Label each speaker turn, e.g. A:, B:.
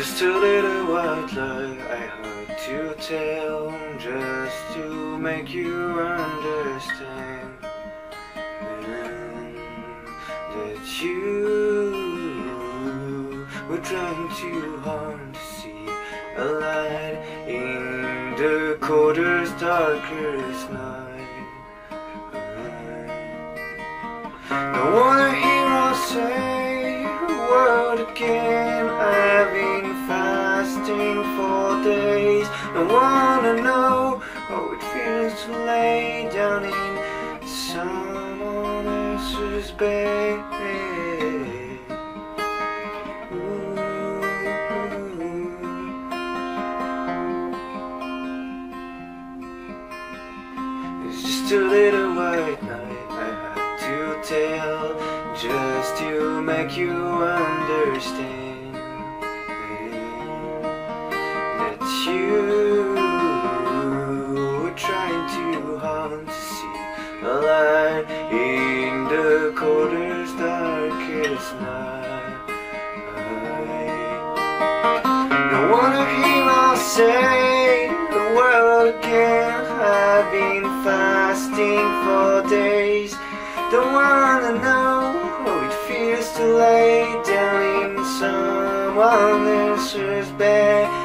A: Just a little white lie I heard to tell Just to make you understand. That you were trying too hard to see a light In the coldest, darkest night. Wanna hear us say a word again Don't wanna know how it feels to lay down in someone else's bed. It's just a little white night I had to tell Just to make you understand a light In the coldest, darkest night. Don't wanna hear I say the world again I've been fasting for days. Don't wanna know how it feels to lay down in someone else's bed